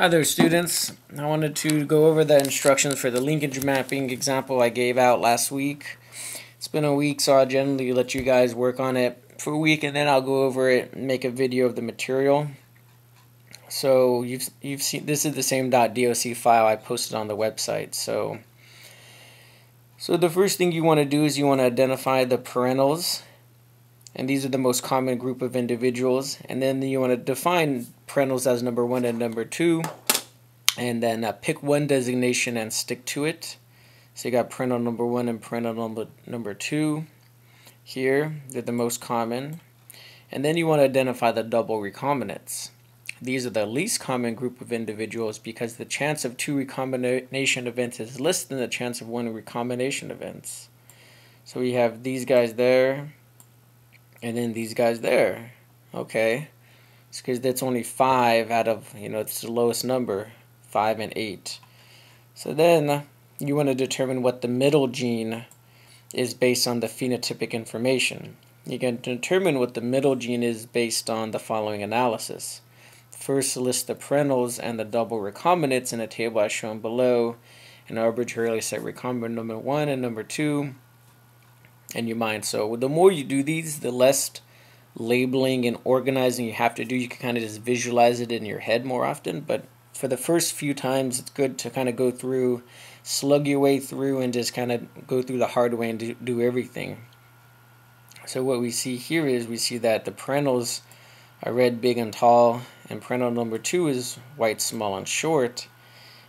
Hi there students. I wanted to go over the instructions for the linkage mapping example I gave out last week. It's been a week so I'll generally let you guys work on it for a week and then I'll go over it and make a video of the material. So you've you've seen this is the same .doc file I posted on the website. So so the first thing you want to do is you want to identify the parentals and these are the most common group of individuals. And then you want to define parentals as number one and number two. And then uh, pick one designation and stick to it. So you got parental number one and parental number number two here. They're the most common. And then you want to identify the double recombinants. These are the least common group of individuals because the chance of two recombination events is less than the chance of one recombination events. So we have these guys there and then these guys there. Okay. It's because that's only five out of, you know, it's the lowest number, five and eight. So then you want to determine what the middle gene is based on the phenotypic information. You can determine what the middle gene is based on the following analysis. First, list the parentals and the double recombinants in a table as shown below and arbitrarily set recombinant number 1 and number 2 and your mind. So the more you do these, the less labeling and organizing you have to do. You can kind of just visualize it in your head more often. But for the first few times, it's good to kind of go through, slug your way through, and just kind of go through the hard way and do, do everything. So what we see here is we see that the parentals are red, big, and tall, and parental number two is white, small, and short.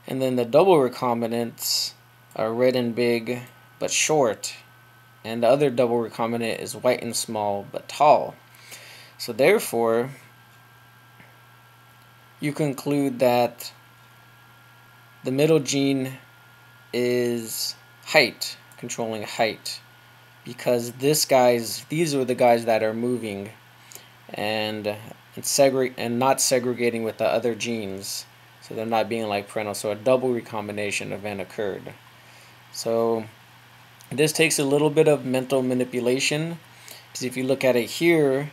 And then the double recombinants are red and big, but short, and the other double recombinant is white and small but tall. So therefore, you conclude that the middle gene is height, controlling height, because this guy's these are the guys that are moving and and, segre- and not segregating with the other genes. So they're not being like parental. So a double recombination event occurred. So this takes a little bit of mental manipulation because if you look at it here,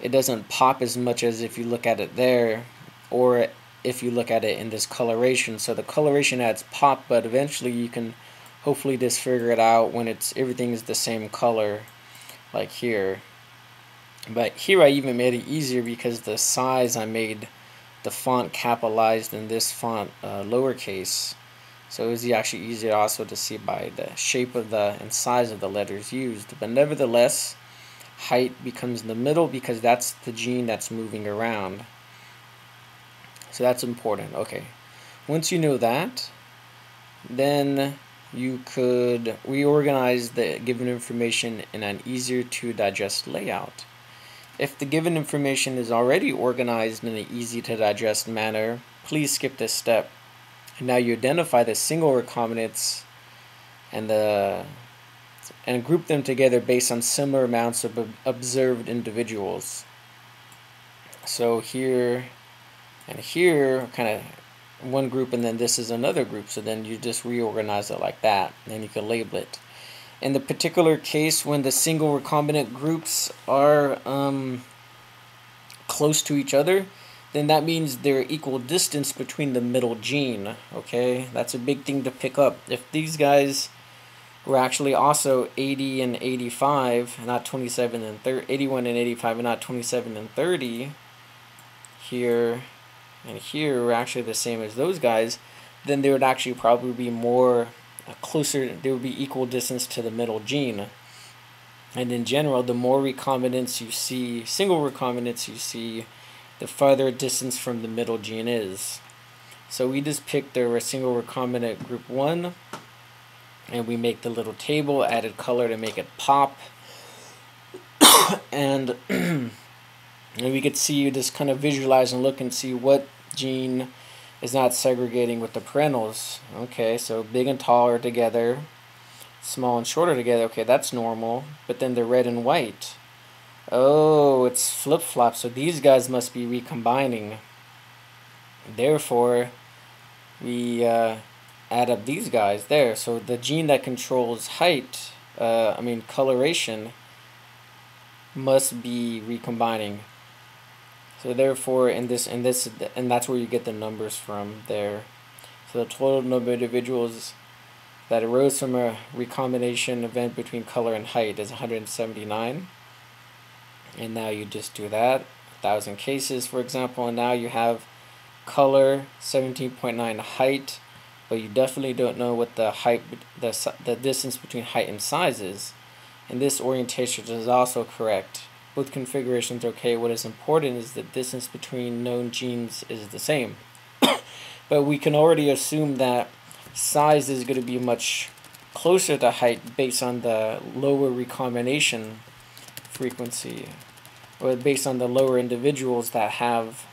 it doesn't pop as much as if you look at it there or if you look at it in this coloration. So the coloration adds pop, but eventually you can hopefully just figure it out when it's everything is the same color like here. But here I even made it easier because the size I made the font capitalized and this font uh, lowercase. So it was actually easier also to see by the shape of the and size of the letters used. But nevertheless, height becomes the middle because that's the gene that's moving around. So that's important. Okay. Once you know that, then you could reorganize the given information in an easier to digest layout. If the given information is already organized in an easy to digest manner, please skip this step and now you identify the single recombinants and the and group them together based on similar amounts of observed individuals. So here and here, kind of one group, and then this is another group. So then you just reorganize it like that, and then you can label it. In the particular case, when the single recombinant groups are um, close to each other, then that means they're equal distance between the middle gene. Okay, that's a big thing to pick up. If these guys were actually also 80 and 85, not 27 and 30, 81 and 85, and not 27 and 30, here and here were actually the same as those guys, then they would actually probably be more closer, they would be equal distance to the middle gene. And in general, the more recombinants you see, single recombinants you see, the farther distance from the middle gene is. So we just picked the single recombinant group 1 and we make the little table, added color to make it pop. and, and we could see, you just kind of visualize and look and see what gene is not segregating with the parentals. Okay, so big and tall are together, small and shorter together. Okay, that's normal. But then the red and white. Oh, it's flip-flop, so these guys must be recombining. Therefore, we uh, add up these guys there. So the gene that controls height, uh, I mean coloration, must be recombining. So therefore, in this, in this, and that's where you get the numbers from there. So the total number of individuals that arose from a recombination event between color and height is 179. And now you just do that, 1,000 cases, for example, and now you have color 17.9 height, but you definitely don't know what the height, the, the distance between height and size is. And this orientation is also correct. Both configurations are okay. What is important is the distance between known genes is the same. but we can already assume that size is going to be much closer to height based on the lower recombination frequency or based on the lower individuals that have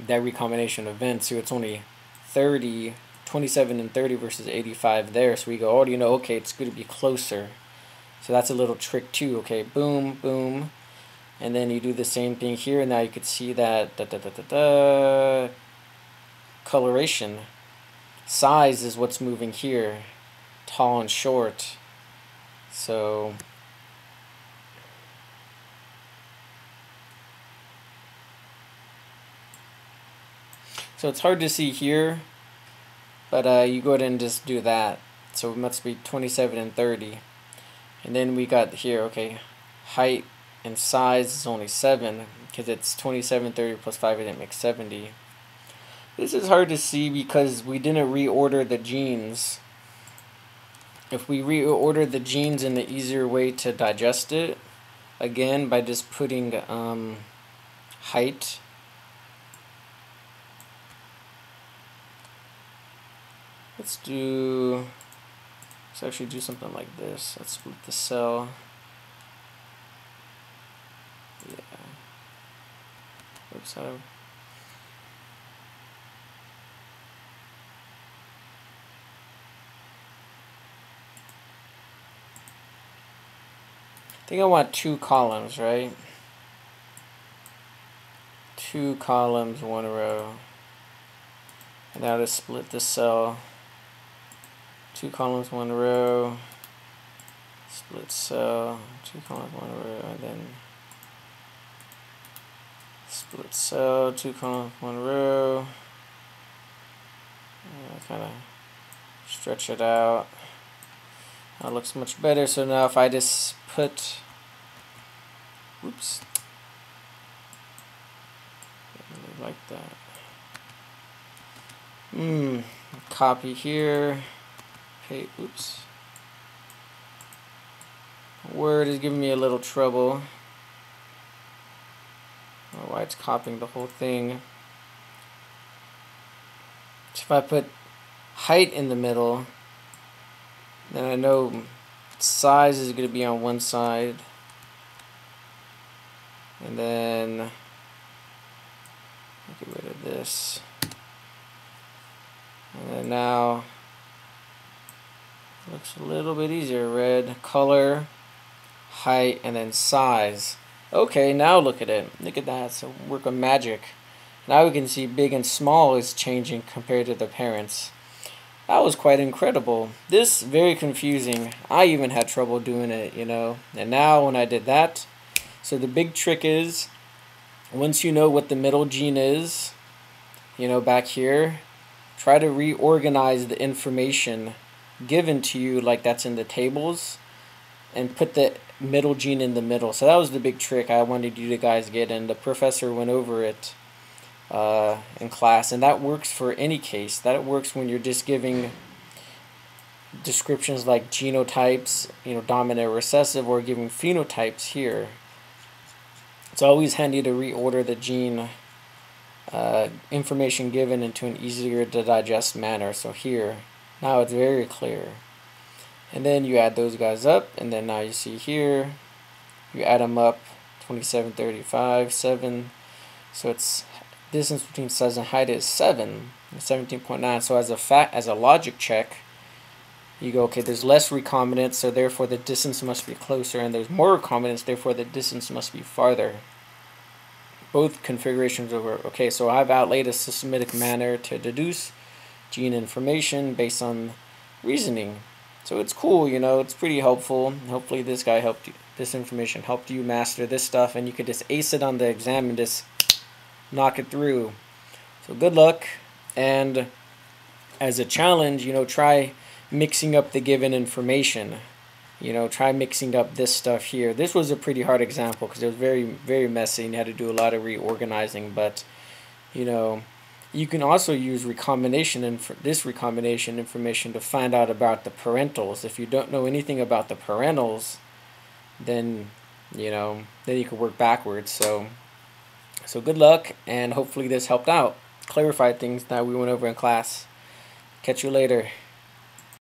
that recombination event. So it's only 30, 27 and 30 versus 85 there. So we go, oh, you know, okay, it's going to be closer. So that's a little trick too. Okay, boom, boom. And then you do the same thing here. And now you could see that da, da, da, da, da, coloration. Size is what's moving here. Tall and short. So So it's hard to see here, but uh, you go ahead and just do that. So it must be 27 and 30. And then we got here, okay, height and size is only 7 because it's 27, 30 plus 5 and it makes 70. This is hard to see because we didn't reorder the genes. If we reorder the genes in the easier way to digest it, again by just putting um, height let's do Let's actually do something like this. Let's split the cell. Yeah. Oops, I I think I want two columns, right? Two columns, one row. And now to split the cell two columns, one row, split cell, two columns, one row, and then split cell, two columns, one row. kind of stretch it out. That looks much better. So now if I just put, oops, like that. Hmm, copy here. Okay, oops. Word is giving me a little trouble. Why it's copying the whole thing. If I put height in the middle, then I know size is going to be on one side. And then get rid of this. And then now Looks a little bit easier. Red, color, height, and then size. Okay, now look at it. Look at that. A work of magic. Now we can see big and small is changing compared to the parents. That was quite incredible. This very confusing. I even had trouble doing it, you know. And now when I did that, so the big trick is once you know what the middle gene is, you know, back here, try to reorganize the information given to you like that's in the tables and put the middle gene in the middle. So that was the big trick I wanted you to guys get and the professor went over it uh, in class and that works for any case. That works when you're just giving descriptions like genotypes, you know, dominant recessive or giving phenotypes here. It's always handy to reorder the gene uh, information given into an easier to digest manner. So here, now it's very clear. And then you add those guys up, and then now you see here, you add them up, 27, 35, 7. So it's distance between size and height is 7, 17.9. So as a fact, as a logic check, you go, okay, there's less recombinants, so therefore the distance must be closer, and there's more recombinants, therefore the distance must be farther. Both configurations over. Okay, so I've outlaid a systematic manner to deduce gene information based on reasoning. So it's cool, you know, it's pretty helpful. Hopefully this guy helped you, this information helped you master this stuff and you could just ace it on the exam and just knock it through. So good luck and as a challenge, you know, try mixing up the given information. You know, try mixing up this stuff here. This was a pretty hard example because it was very, very messy and you had to do a lot of reorganizing. But, you know, you can also use recombination and this recombination information to find out about the parentals. If you don't know anything about the parentals, then, you know, then you can work backwards. So, so good luck and hopefully this helped out. Clarified things that we went over in class. Catch you later.